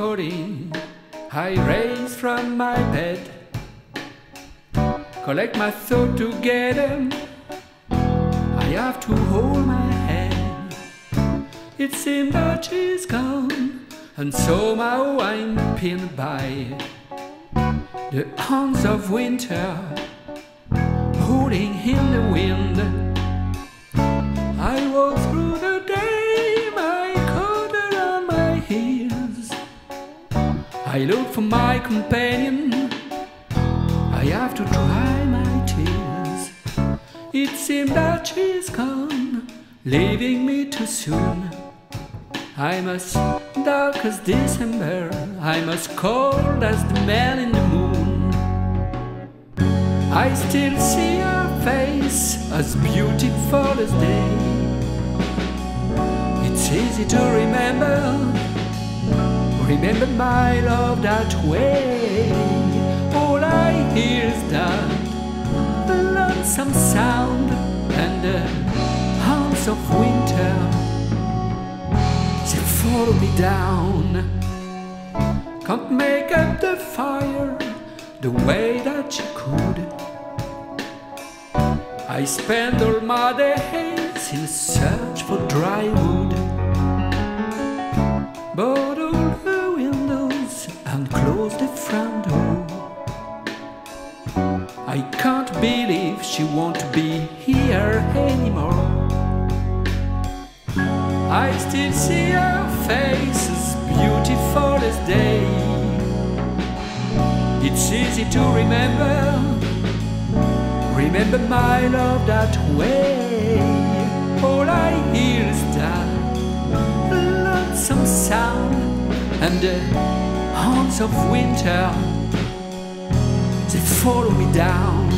14, I raise from my bed, collect my thought together. I have to hold my head. It seems that she's gone, and somehow I'm pinned by the arms of winter, holding in the wind. I look for my companion. I have to dry my tears. It seems that she's gone, leaving me too soon. I'm as dark as December, I'm as cold as the man in the moon. I still see her face as beautiful as day. It's easy to remember, remember my love that way. All I hear is that lonesome sound and the hounds of winter. She follow me down. Can't make up the fire the way that she could. I spend all my days in search for dry wood. But she won't be here anymore. I still see her face as beautiful as day. It's easy to remember, remember my love that way. All I hear is that lonesome sound and the hounds of winter. They follow me down.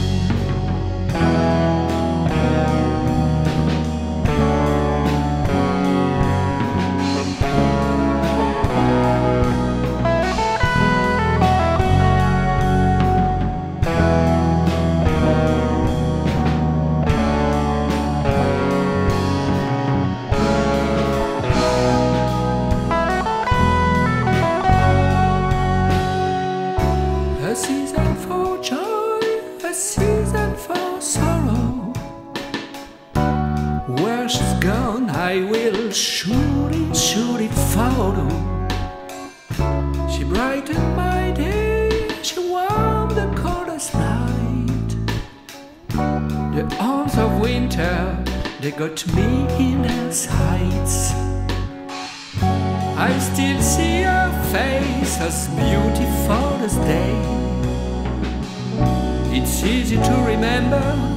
Gone, I will surely, surely follow. She brightened my day, she warmed the coldest night. The arms of winter, they got me in their sights. I still see her face as beautiful as day. It's easy to remember,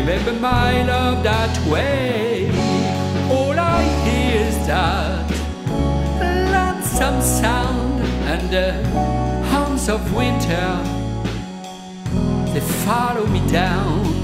remember my love that way. All I hear is that lonesome sound and the hounds of winter. They follow me down.